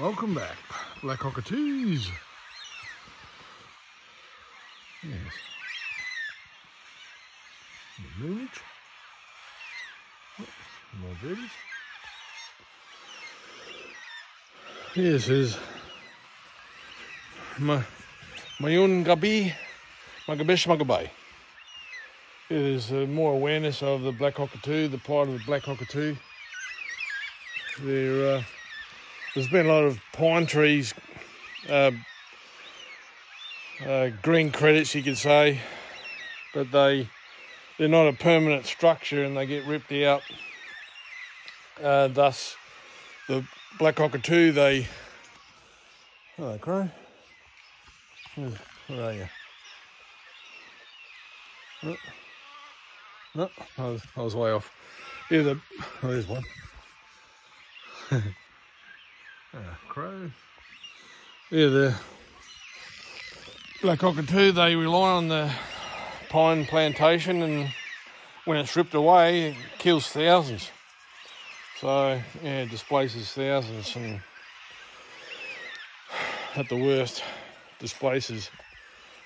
Welcome back, black cockatoos. Yes. More moonage. More birdies. This is my Mayun Gabi Magabish Magabai. It is uh, more awareness of the black cockatoo, the plight of the black cockatoo. There, uh, there's been a lot of pine trees, uh, uh, green credits, you could say, but they they're not a permanent structure and they get ripped out. Uh, thus, the black cockatoo, they. Hello, crow. Where are you? No, no I, was, I was way off. Yeah, the, oh, there's one. crow. Yeah, the black cockatoo, they rely on the pine plantation and when it's ripped away, it kills thousands. So, yeah, it displaces thousands and at the worst, displaces.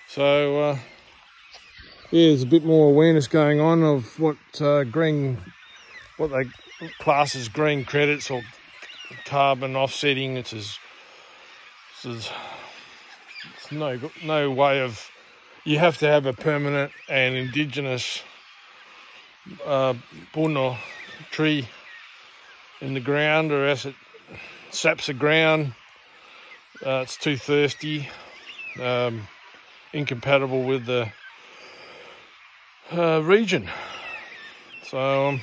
So, uh, yeah, there's a bit more awareness going on of what uh, green, what they class as green credits or carbon offsetting. It's as, it's, as, it's no no way of. You have to have a permanent and indigenous uh, puno tree in the ground, or else it saps the ground. Uh, it's too thirsty, um, incompatible with the uh, region. So, um,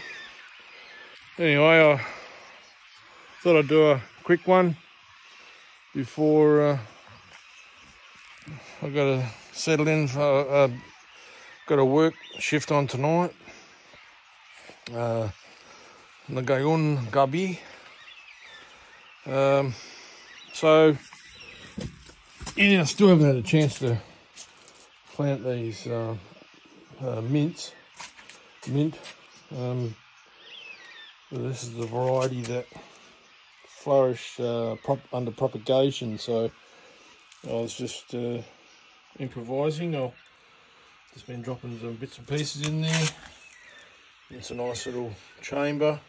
anyway, I thought I'd do a quick one before uh, I've got to settle in for, uh, got a work shift on tonight. Uh, Nagayon Gabi. Um, so, yeah, I still haven't had a chance to plant these uh, uh, mints. Mint. Um, this is the variety that flourish uh, prop under propagation. So I was just uh, improvising. I've just been dropping some bits and pieces in there. It's a nice little chamber.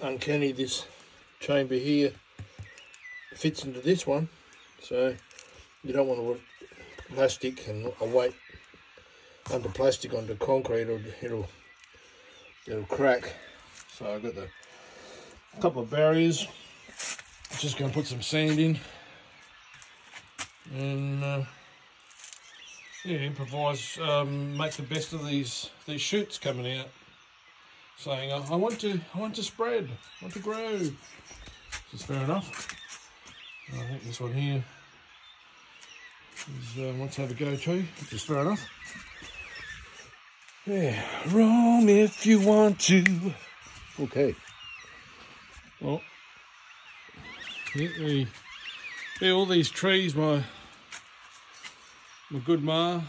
Uncanny this chamber here fits into this one. So you don't want to plastic and a weight under plastic onto concrete or it'll it'll crack. So I've got the couple of barriers. Just going to put some sand in and uh, yeah, improvise, um, make the best of these these shoots coming out. Saying I want to I want to spread, I want to grow. Is fair enough. I think this one here is uh, wants to have a go too, which is fair enough. Yeah, roam if you want to. Okay. Well, yeah, yeah, all these trees, my my good ma,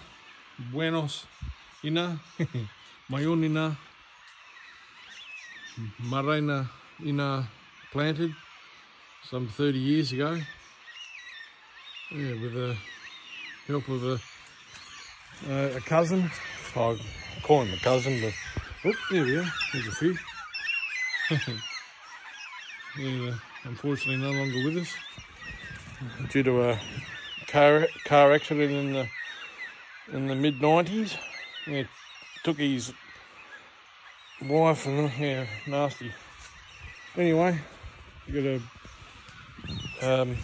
buenos, ina, mayon ina, marina ina planted some 30 years ago. Yeah, with the help of a, uh, a cousin. I call him a cousin, but oh, there we are. There's a few. yeah, unfortunately no longer with us due to a car car accident in the in the mid 90s. Yeah, took his wife and yeah, nasty. Anyway, got a um,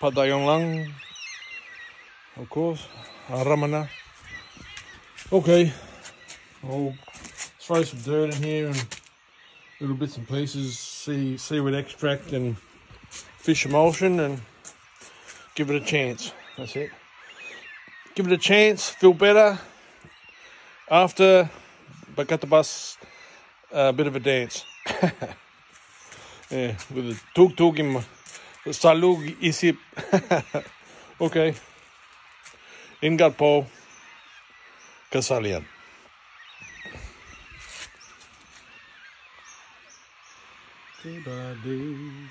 Padayong Lang, of course, a Ramana. Okay, I'll throw some dirt in here and little bits and pieces, see seaweed extract and fish emulsion and give it a chance. That's it. Give it a chance, feel better after, but got the bus a bit of a dance. yeah, with the tuk tuk in my salug isip. okay. Ingat po kasalian. Day by day.